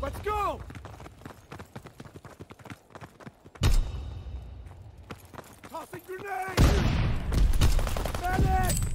Let's go! Tossing grenade! Medic!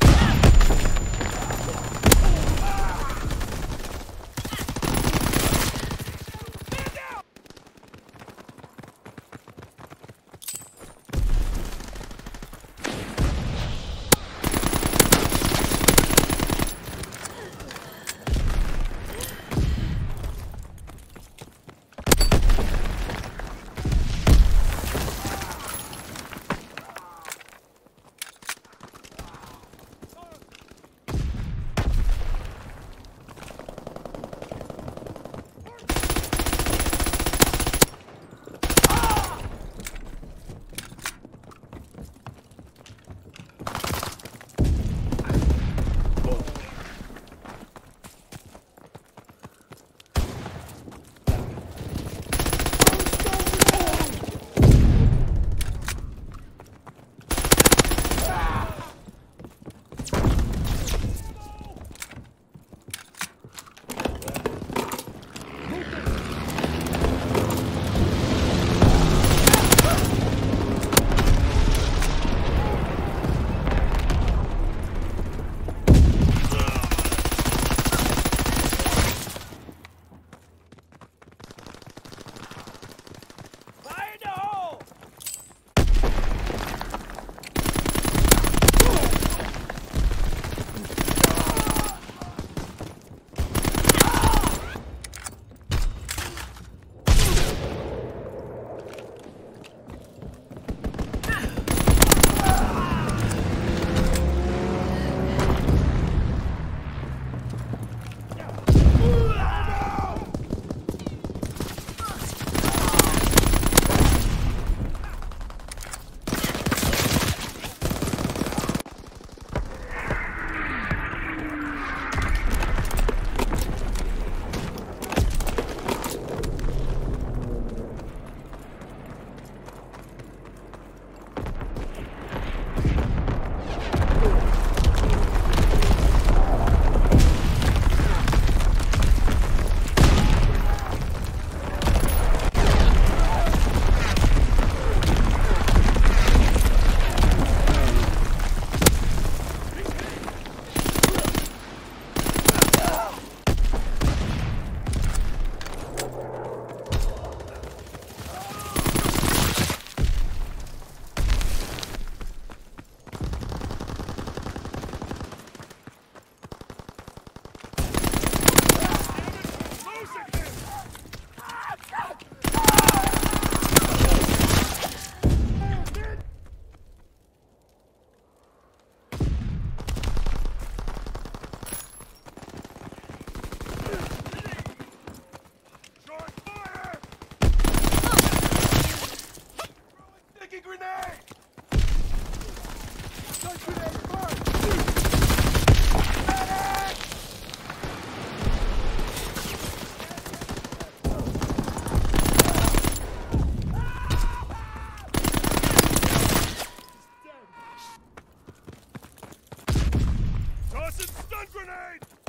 Assassin stun grenade!